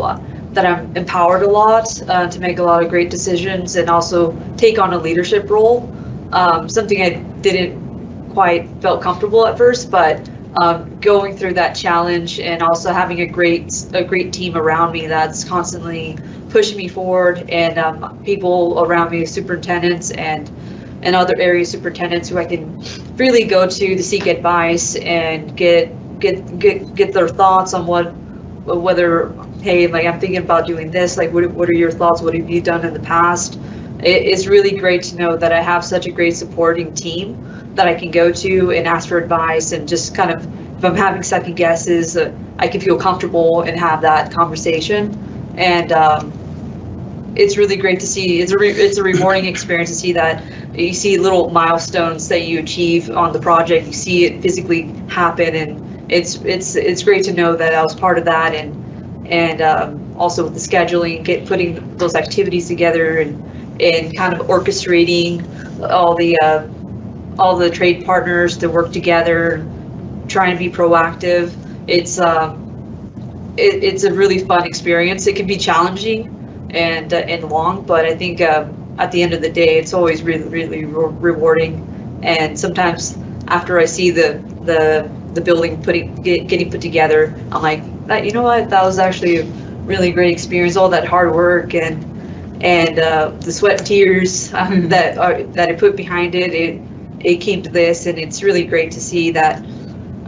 that I'm empowered a lot uh, to make a lot of great decisions and also take on a leadership role. Um, something I didn't quite felt comfortable at first, but um, going through that challenge and also having a great a great team around me that's constantly pushing me forward, and um, people around me, superintendents and and other area superintendents who I can freely go to to seek advice and get get get get their thoughts on what whether hey like I'm thinking about doing this like what what are your thoughts? What have you done in the past it's really great to know that I have such a great supporting team that I can go to and ask for advice and just kind of if I'm having second guesses uh, I can feel comfortable and have that conversation. And um, it's really great to see it's a re- it's a rewarding experience to see that you see little milestones that you achieve on the project. You see it physically happen and it's it's it's great to know that I was part of that and and um, also with the scheduling get putting those activities together and and kind of orchestrating all the uh, all the trade partners to work together trying to be proactive. It's um, it, it's a really fun experience. It can be challenging and uh, and long but I think uh, at the end of the day it's always really really re- rewarding. And sometimes after I see the the the building putting get, getting put together I'm like that you know what? That was actually a really great experience all that hard work and and uh, the sweat and tears um, that are that I put behind it it it came to this and it's really great to see that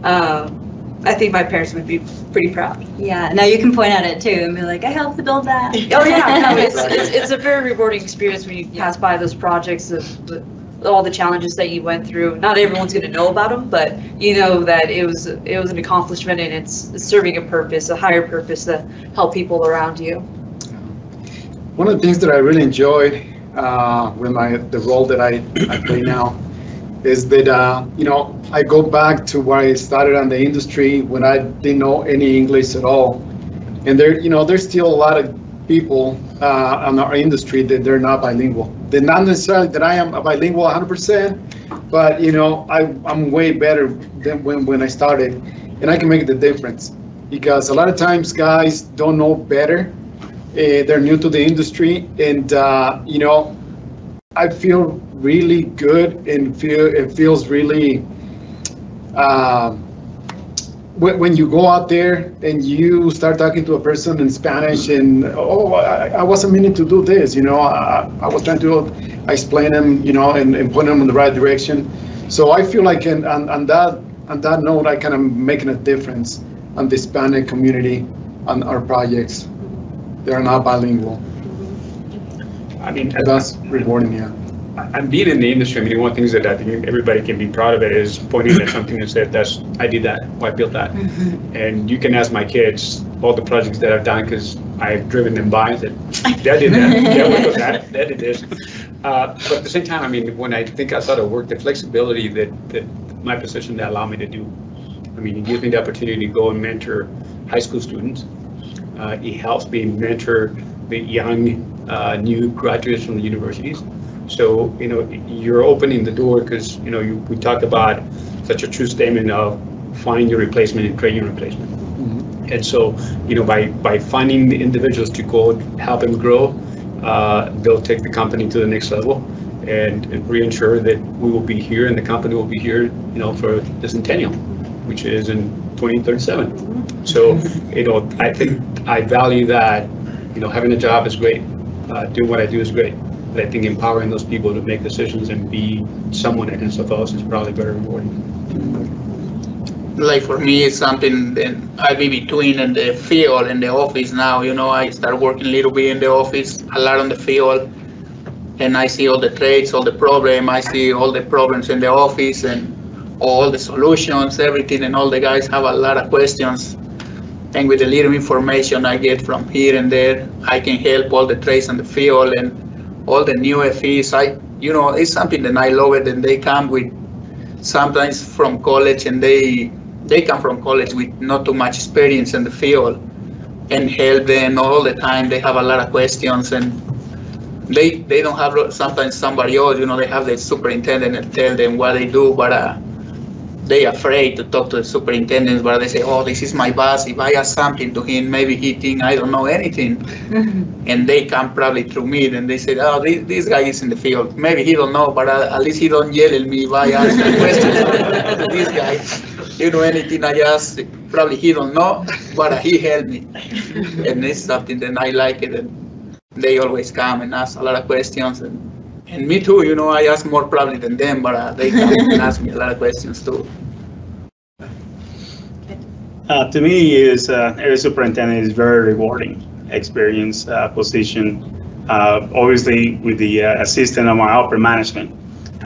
um, I think my parents would be pretty proud Yeah, now you can point at it too and be like, I helped to build that. Oh yeah, no, it's, it's, it's a very rewarding experience when you pass by those projects of the, all the challenges that you went through. Not everyone's going to know about them, but you know that it was it was an accomplishment and it's serving a purpose, a higher purpose to help people around you. One of the things that I really enjoy uh, with my the role that I, I play now is that uh, you know I go back to where I started on the industry when I didn't know any English at all, and there you know there's still a lot of people uh, on our industry that they're not bilingual. They're not necessarily that I am a bilingual 100%, but you know I I'm way better than when when I started, and I can make the difference because a lot of times guys don't know better they're new to the industry, and uh, you know, I feel really good and feel it feels really. When, when you go out there and you start talking to a person in Spanish and oh I, I wasn't meaning to do this you know I, I was trying to explain them you know and, and point them in the right direction so I feel like in, on, on that on that note I kind of making a difference on the Hispanic community on our projects they're not bilingual. I mean, And that's rewarding, yeah. I'm being in the industry, I mean, one of the things that I think everybody can be proud of it is pointing at something and say, that's, I did that, or I built that. And you can ask my kids all the projects that I've done, because I've driven them by and said, Dad did that, Dad worked on that, Dad did this. Uh, But at the same time, I mean, when I think outside of work, the flexibility that, that my position that allow me to do. I mean, it gives me the opportunity to go and mentor high school students. Uh, It helps me mentor the young, uh, new graduates from the universities. So, you know, you're opening the door because, you know, you, we talk about such a true statement of find your replacement and create your replacement. And so, you know, by, by finding the individuals to go help them grow, uh, they'll take the company to the next level and and reassure that we will be here and the company will be here, you know, for the centennial, which is in 2037. So, you know, I think I value that, you know, having a job is great, uh, doing what I do is great. But I think empowering those people to make decisions and be someone at SFOs is probably very rewarding. like for me, it's something that I be between in the field and the office now. You know, I start working a little bit in the office, a lot on the field, and I see all the trades, all the problem. I see all the problems in the office and all the solutions, everything, and all the guys have a lot of questions. And with the little information I get from here and there, I can help all the trades in the field and all the new FEs. I, you know, it's something that I love it, and they come with sometimes from college and they they come from college with not too much experience in the field and help them all the time they have a lot of questions and they they don't have sometimes somebody else you know they have the superintendent and tell them what they do but uh, they afraid to talk to the superintendent but they say oh this is my boss. If i ask something to him maybe he think i don't know anything. And they come probably through me and they say oh this, this guy is in the field. Maybe he don't know but uh, at least he don't yell at me if i ask a question to this guy. You know anything i ask probably he don't know but uh, he helped me. And it's something that i like it and they always come and ask a lot of questions and and me too, you know, I ask more probably than them, but uh, they come and ask me a lot of questions too. Uh, to me, is uh, area superintendent is very rewarding experience uh, position. Uh, obviously, with the uh, assistant of my upper management,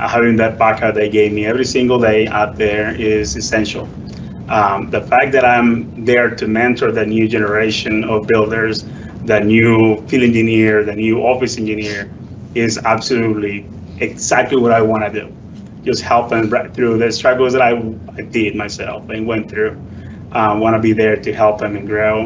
uh, having that backup they gave me every single day out there is essential. Um, the fact that I'm there to mentor the new generation of builders, the new field engineer, the new office engineer, is absolutely exactly what I want to do. Just help them right through the struggles that I, I did myself and went through. I want to be there to help them and grow.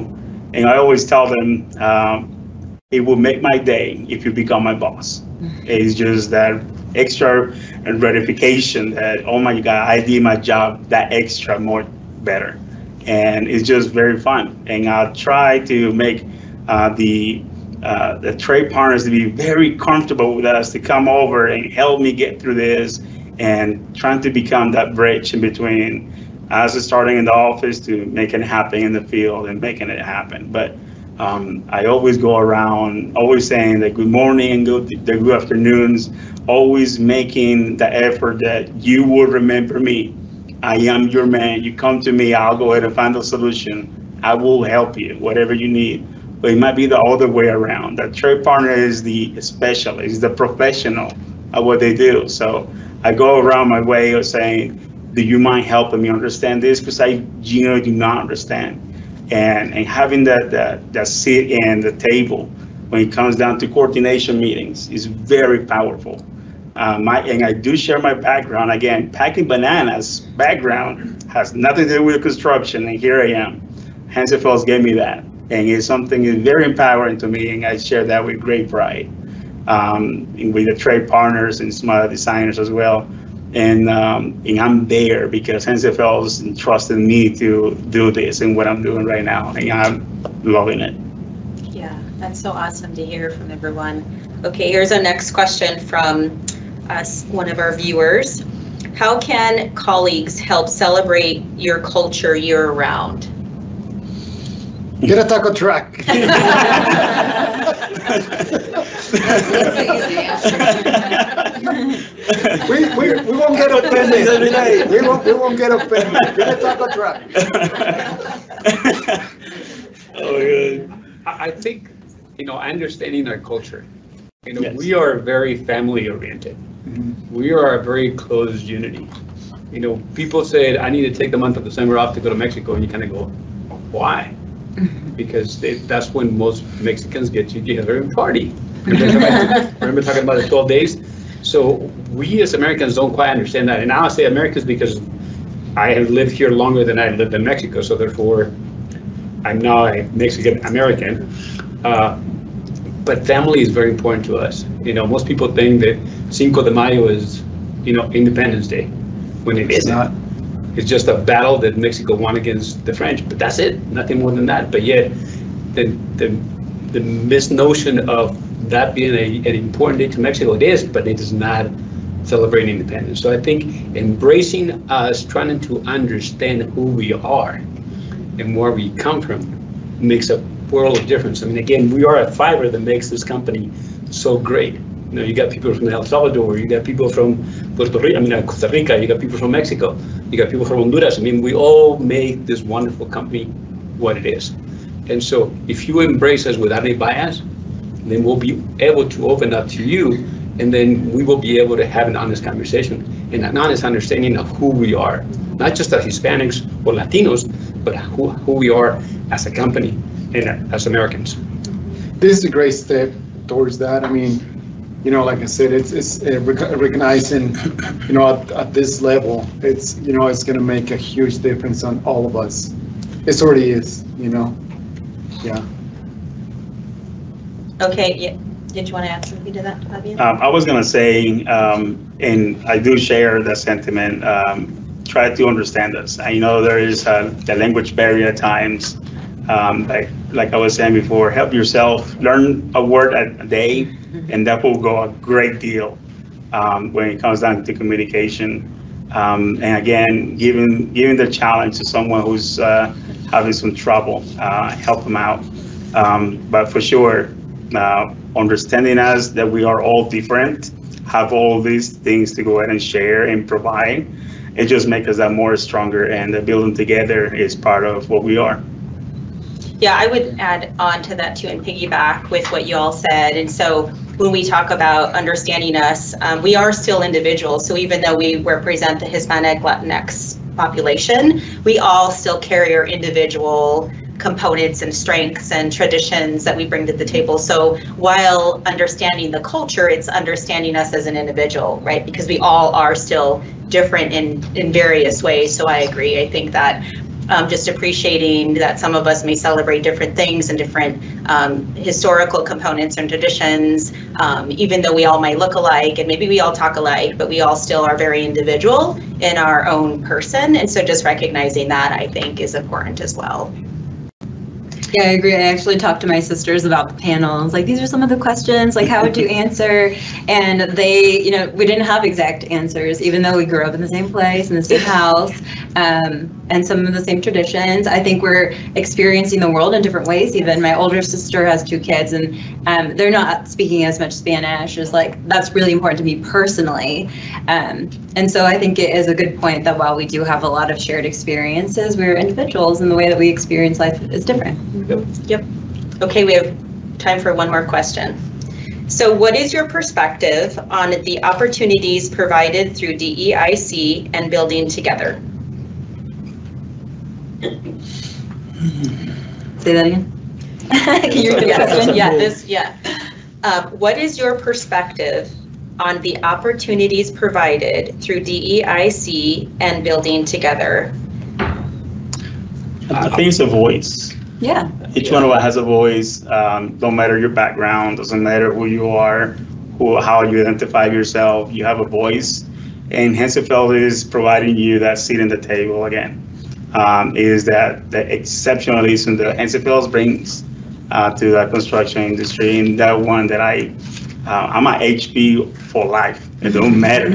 And I always tell them, um, it will make my day if you become my boss. It's just that extra and gratification that, oh my God, I did my job that extra more better. And it's just very fun. And I'll try to make uh, the uh, the trade partners to be very comfortable with us to come over and help me get through this and trying to become that bridge in between as us starting in the office to making it happen in the field and making it happen. But um, I always go around always saying that good morning and good, the good afternoons, always making the effort that you will remember me. I am your man. You come to me, I'll go ahead and find a solution. I will help you, whatever you need but it might be the other way around. The trade partner is the specialist, the professional at what they do. So I go around my way of saying, do you mind helping me understand this? Because I, know, do not understand. And, and having that, that, that seat in the table when it comes down to coordination meetings is very powerful. Uh, my, and I do share my background. Again, packing bananas background has nothing to do with construction, and here I am. Hensel Phelps gave me that and it's something very empowering to me, and I share that with great pride. Um, with the trade partners and some other designers as well. And, um, and I'm there because Phelps entrusted me to do this and what I'm doing right now, and I'm loving it. Yeah, that's so awesome to hear from everyone. Okay, here's our next question from us, one of our viewers. How can colleagues help celebrate your culture year round? Get a taco truck. We, we, we won't get offended. We won't, we won't get offended. Get a taco truck. Oh, good. I, I think, you know, understanding our culture, you know, Yes. we are very family oriented. Mm-hmm. We are a very closed unity. You know, people said, I need to take the month of December off to go to Mexico, and you kind of go, why? Because they, that's when most Mexicans get together and party. Remember talking about the 12 days? So we as Americans don't quite understand that. And now I say Americans because I have lived here longer than I lived in Mexico, so therefore I'm now a Mexican American. Uh, But family is very important to us. You know, most people think that Cinco de Mayo is, you know, Independence Day, when it It's isn't. not. It's just a battle that Mexico won against the French, but that's it, nothing more than that. But yet, the, the, the misnotion of that being a, an important day to Mexico, it is, but it is not celebrating independence. So I think embracing us, trying to understand who we are and where we come from makes a world of difference. I mean, again, we are a fiber that makes this company so great. You know, you got people from El Salvador, you got people from Puerto Rico, I mean, uh, Costa Rica, you got people from Mexico, you got people from Honduras. I mean, we all make this wonderful company what it is. And so if you embrace us without any bias, then we'll be able to open up to you, and then we will be able to have an honest conversation and an honest understanding of who we are, not just as Hispanics or Latinos, but who, who we are as a company and as Americans. This is a great step towards that. I mean, you know, like I said, it's, it's uh, recognizing, you know, at, at this level, it's, you know, it's gonna make a huge difference on all of us. It already is, you know? Yeah. Okay, yeah, did you want to add something to that, Fabian? Um, I was gonna say, um, and I do share that sentiment, um, try to understand us. I know there is a, the language barrier at times. Um, like, like I was saying before, help yourself, learn a word a day, and that will go a great deal, um, when it comes down to communication. Um, and again, giving, giving the challenge to someone who's, uh, having some trouble, uh, help them out. Um, but for sure, uh, understanding us that we are all different, have all these things to go ahead and share and provide, it just makes us that more stronger and the building together is part of what we are. Yeah, I would add on to that too and piggyback with what you all said. And so when we talk about understanding us, um, we are still individuals. So even though we represent the Hispanic Latinx population, we all still carry our individual components and strengths and traditions that we bring to the table. So while understanding the culture, it's understanding us as an individual, right? Because we all are still different in, in various ways. So I agree. I think that um, just appreciating that some of us may celebrate different things and different um, historical components and traditions, um, even though we all might look alike and maybe we all talk alike, but we all still are very individual in our own person. And so just recognizing that I think is important as well. Yeah, I agree. I actually talked to my sisters about the panels. Like, these are some of the questions, like, how would you answer? And they, you know, we didn't have exact answers, even though we grew up in the same place, in the same house, um, and some of the same traditions. I think we're experiencing the world in different ways, even. My older sister has two kids, and um, they're not speaking as much Spanish. It's like, that's really important to me personally. Um, and so I think it is a good point that while we do have a lot of shared experiences, we're individuals, and the way that we experience life is different. Yep. Okay, we have time for one more question. So what is your perspective on the opportunities provided through DEIC and building together? Say that again? Can you repeat that question? Yeah, this, yeah. Uh, What is your perspective on the opportunities provided through DEIC and building together? I think it's a voice. Yeah. Each one of us has a voice, um, no matter your background, doesn't matter who you are, who, how you identify yourself, you have a voice. And Hensel Phelps is providing you that seat at the table again. Um, is that the exceptionalism that Hensel Phelps brings uh, to the construction industry, and that one that I, uh, I'm a HP for life. It don't matter.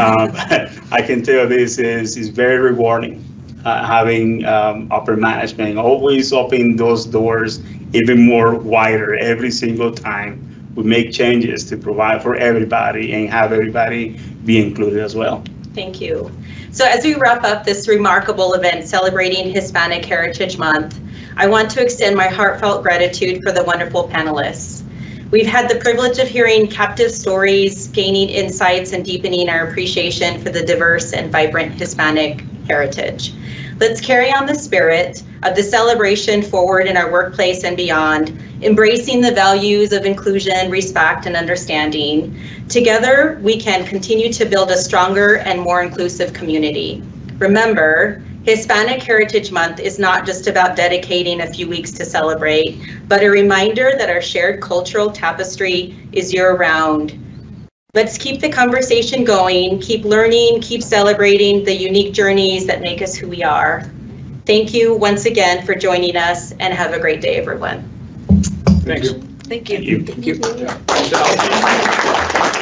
um, I can tell this is is very rewarding uh, having um, upper management always open those doors even more wider every single time we make changes to provide for everybody and have everybody be included as well. Thank you. So as we wrap up this remarkable event celebrating Hispanic Heritage Month, I want to extend my heartfelt gratitude for the wonderful panelists. We've had the privilege of hearing captive stories, gaining insights, and deepening our appreciation for the diverse and vibrant Hispanic heritage. Let's carry on the spirit of the celebration forward in our workplace and beyond, embracing the values of inclusion, respect, and understanding. Together, we can continue to build a stronger and more inclusive community. Remember, Hispanic Heritage Month is not just about dedicating a few weeks to celebrate, but a reminder that our shared cultural tapestry is year-round. Let's keep the conversation going, keep learning, keep celebrating the unique journeys that make us who we are. Thank you once again for joining us and have a great day, everyone. Thanks. Thank you. Thank you. Thank you.